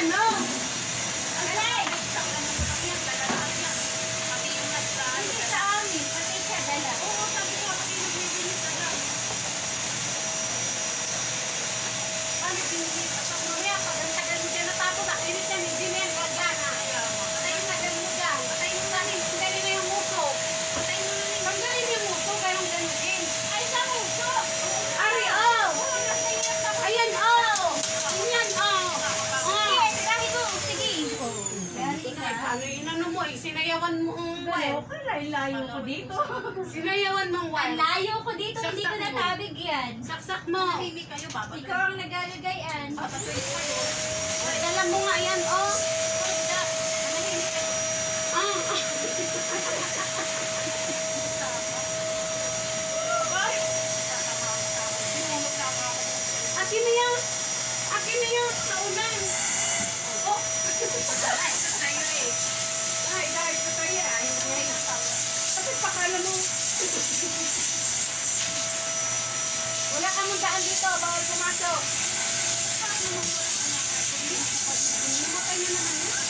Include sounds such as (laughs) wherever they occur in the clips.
ano? Alay! Sinayawan mo ang wet. Ano ka? Layo ko dito. (laughs) Sinayawan mo ang wet. Layo ko dito, hindi ko natabig yan. Saksak mo. Tahimik kayo, babatuloy. Ikaw ang nagagayayan. Babatuloy kayo. Dala mo nga yan, oh. daan dito, bawal pumasok. Namatay na naman yun.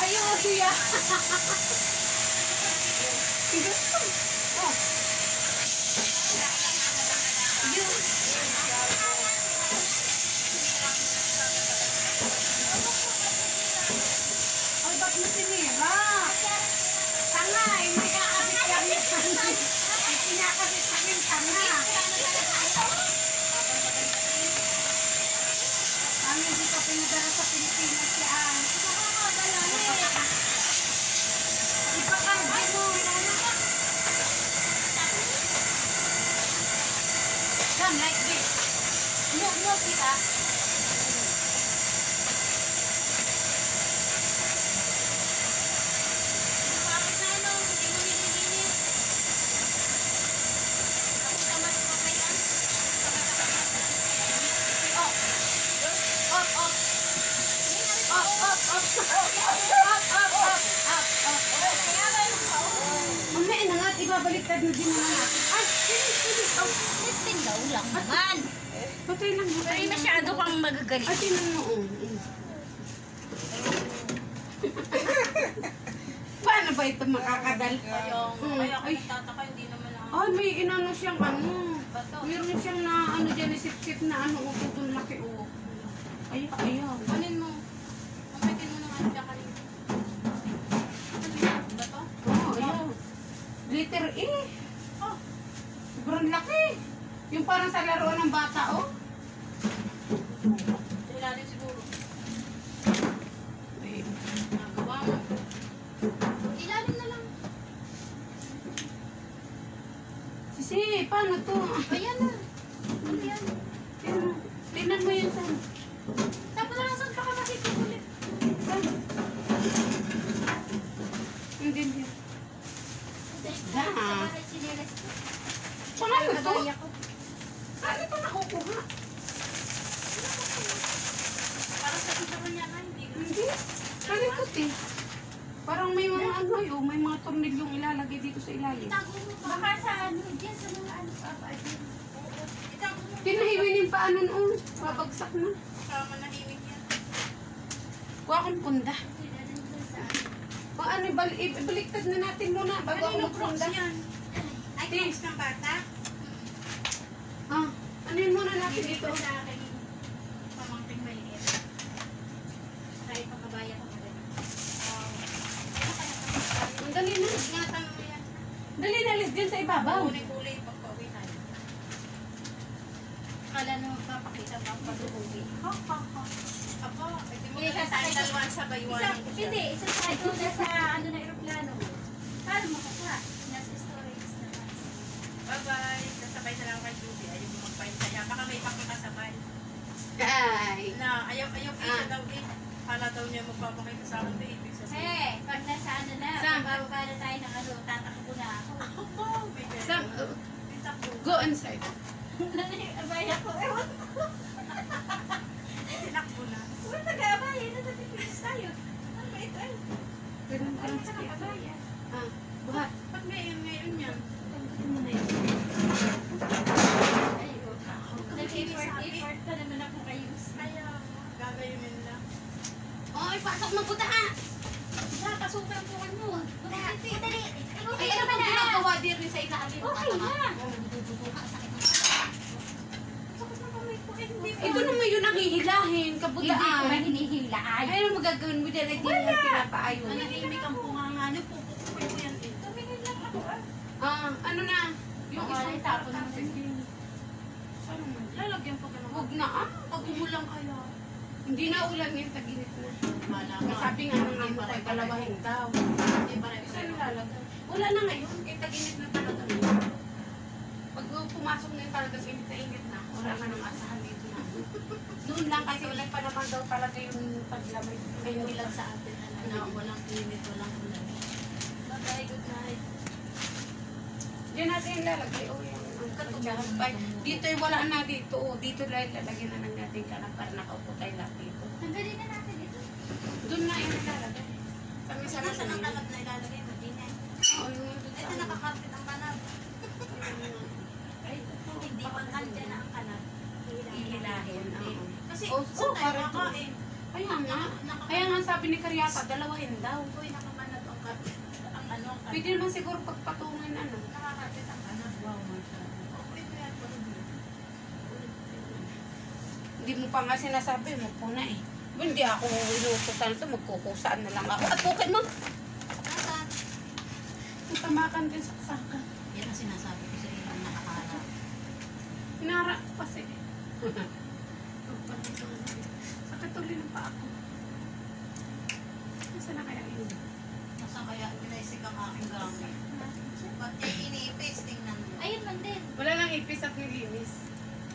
Ayun, siya. Tignan mo. Oh. Yun. Ma'am, like this. No, no, kita. Up, up, up, up, up. Ibabaliktad na din naman natin. Ay, oh, testing daw lang naman. Patay lang. Patay masyado kang magagaling. At yun oh, oh. ang. (laughs) Paano ba ito makakadal? Ayong, kaya ako nagtataka, hindi naman lang. Ay, may inano siyang ano. Meron siyang na ano dyan, isip-sip na ano, ubutong laki o. Ay, ayaw. Panin mo. Yung parang sa laruan ng bata, oh. Ilalim siguro. Ay, Nagawa mo. Ilalim na lang. Sisi, paano to? Ayan na. Ano yan? Tingnan, mo yun saan. Tapos na lang saan ka ka makikita ulit. Saan? Hindi, hindi. Ah. Saan ano to? Saan ito nakukuha? Para sa picture niya na, hindi ko. Hindi. Saan ito, te? Parang may mga ano yun, may mga tornilyong ilalagay dito sa ilalim. Itago mo pa. Baka sa ano, dyan sa mga ano pa pa. Itago mo. Tinahiwin yung paa nun, oh. Babagsak na. Para manahimik yan. Kuha akong punda. O ano, bal ibaliktad na natin muna bago ako Kanino crocs magpunda. yan? Ay, crocs ng bata? Ano yun muna natin dito? sa akin yung pamangkin maliit. Kahit pangkabaya ko maganda. Ang dali na. Ingatan mo yan. Dali na, alis dyan sa ibabaw. Kulay-kulay pagpauwi tayo. Kala nung papakita pa ang patutugi. Ha, ha, ha. Apo, pwede mo na tayo dalawa sa baywan. Isa, hindi, isa sa ito na sa ano na aeroplano. Paano makukuha? Bye-bye. Nasabay na lang kay Judy. Ayaw mo magpahinsaya. Baka may pakakasabay. Ay. Na, ayaw, ayaw Ah. kita daw eh. Kala daw niya magpapakita sa akin. Ibig sabihin. Eh, pag nasa ano na, Sam. bababa na tayo ng ano, tatakbo na ako. Ako po. Sam, go inside. (laughs) Abaya ko, ewan ko. Tinakbo na. Wala nag-aabaya, nasa Pilipinas tayo. Ano ba ito? Ay, Ganun ka Ano lang ka nag-aabaya? Ah, buhat. Pag ngayon, ngayon yan. Tanggalin mo na yun. Ay, oh. Nag-effort-effort pa naman ako kayo. Kaya, gagayunin lang. Oy, pasok mo puta ha! Nakakasukan po mo. Madali. Madali. Ay, ano bang ginagawa din rin sa ilalim? Okay na hindi. Ito naman yung nahihilahin, Hindi ko kabutaan. man hinihila. Ay, ano magagawin mo dyan? Ay, di mo pinapaayon. Nanahimik ang punganga niyo. Pupukupoy ko yan eh. tumingin lang ako ah. Ah, ano na? Yung isang tapon mo. Ano man? Lalagyan ko ka ng Huwag na ah. Pag umulang kaya. Hindi na ulan yung taginit na. Wala Sabi nga ng amo ko, dalawahin daw. Hindi pa rin. Isa nilalagay. Wala na ngayon, kaya taginit na talaga. Pag pumasok na yung talagang init na init na, wala ka nang asahan dito na. (laughs) Noon lang kasi ulan pa naman daw talaga yung paglamay. Ngayon lang sa atin. Na walang init, walang ulan. Bye-bye, good night. Diyan natin yung lalagay. O yung ang katulad. Ay, Dito ay wala na dito. O, dito lang lalagyan na lang natin ka na para nakaupo tayo lahat dito. Tanggalin na natin ito. Doon na yung lalagay. Kami Saan sana na sa nila. kanap na ilalagay mo? Din eh. Oo, yung sa Ito ano. nakakapit ang kanap. (laughs) Ay, Hindi pa kanya na ang kanap. Ihilahin. Kasi, Oh, saan oh, tayo to. kakain? Kaya nga. Kaya nga sabi ni Karyata, dalawahin daw. Uy, nakakanap ang kapit. Ang ano, Pwede naman siguro pagpatungan ano. Nakakapit ang kanap. Wow, masyado. Okay, kaya pa rin. Hindi mo pa nga sinasabi mo po na eh. Hindi ako inuutosan ito, magkukusaan na lang ako. At bukid mo, Nasaan? tamakan din sa kasakan. Yan ang sinasabi ko sa iyo ang nakakarap. Hinara ko kasi. (laughs) Sakit ulit ng paa ko. Nasaan na kaya yun? Nasaan kaya pinaisik ang aking gamit? Ba't yung iniipis? Tingnan mo. Ayun man din. Wala nang ipis at nilinis.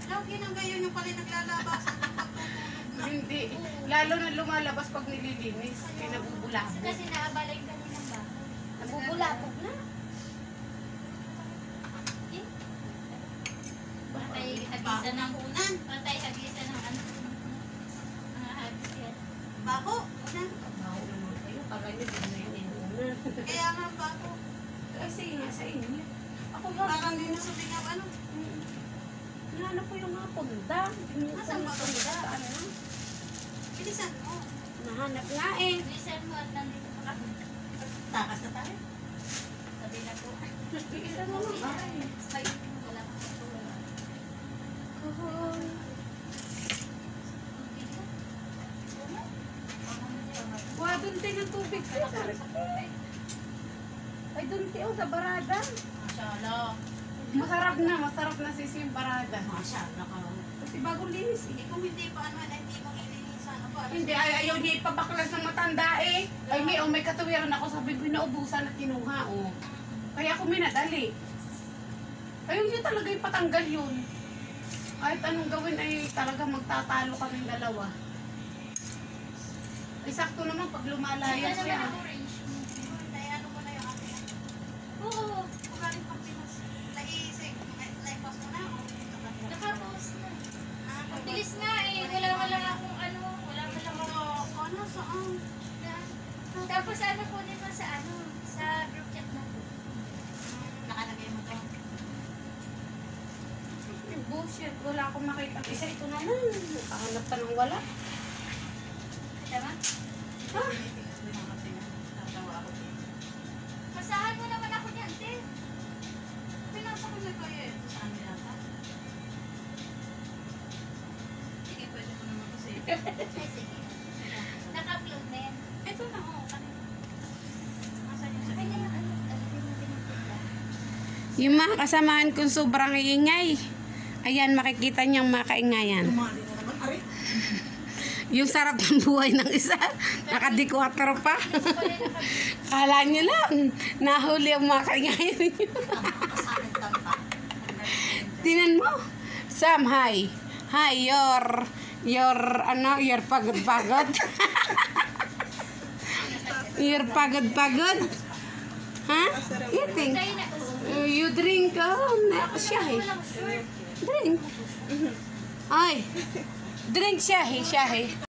Lagi nang gayon yung pala naglalabasan ng pagtutulog na. Hindi. Lalo na lumalabas pag nililinis. Kaya nabubulabog. Kasi naabalay ka din ng bata. Nabubulapog na. Eh? Patay kabisa ng Unan. patay kabisa ng ano. Mga habis yan. Bako. Unan. Baho naman kayo. Kala niyo din na yun. Kaya nga bako. Kasi nga sa inyo. Ako Parang din na sumingaw ano. Nahanap ko yung mga punda. Nasaan ba punda? Saan na? Bilisan mo. Nahanap nga eh. Bilisan mo at nandito pa kami. Takas na tayo. Sabi na po. Isa mo nga. Ay, wala pa sa wala. Wa doon din ang tubig. Ay, doon tiyo sa barada. Mashallah. Masarap na, masarap na sis yung barada. Mashallah ka. Kasi bagong linis eh. Kung hindi pa ano, hindi mo ilinisan. Aba, Hindi, ay, ayaw niya ipabaklas ng matanda eh. Ay, may, oh, may katuwiran ako. Sabi ko, naubusan at kinuha, oh. Kaya ako minadali. Ayaw niya talaga ipatanggal yun. Kahit anong gawin ay talaga magtatalo kaming dalawa. Ay, sakto naman pag lumalayo siya. naman orange. Ay, ano mo na yung akin. Oo, Kung galing pang Pinas, naisig, na- naipas mo na ako. nakapost na. Ah, Ang bilis nga eh. Wala man lang akong ano. Wala man lang ako. Ano, saan? Tapos ano po nito sa ano, sa group chat na po. Nakalagay mo to. Bullshit, wala akong makita. Isa ito na lang. Nakahanap pa ng wala. Tama? Ha? Masahan mo naman ako niyan, te. Pinasa ko na kayo eh. Saan nilata? Sige, pwede mo naman. Ay, sige. (laughs) Naka-upload na yan. Ito na, oh. kanina. Asan yung Ay, na yung ano, ano yung pinagpunta. Yung mga kasamahan kong sobrang iingay. Ayan, makikita niyang makaingayan. Yung sarap ng buhay ng isa. Nakadikwatro pa. Kala niyo lang, nahuli ang mga kaingayan niyo. Tinan mo. Sam, hi. Hi, your, your, ano, your pagod-pagod. (laughs) your pagod-pagod. Ha? Eating. Tayo na. Uh, you drink, oh, na siya eh. Walang shirt. Drink. Ay. Drink siya eh, siya eh.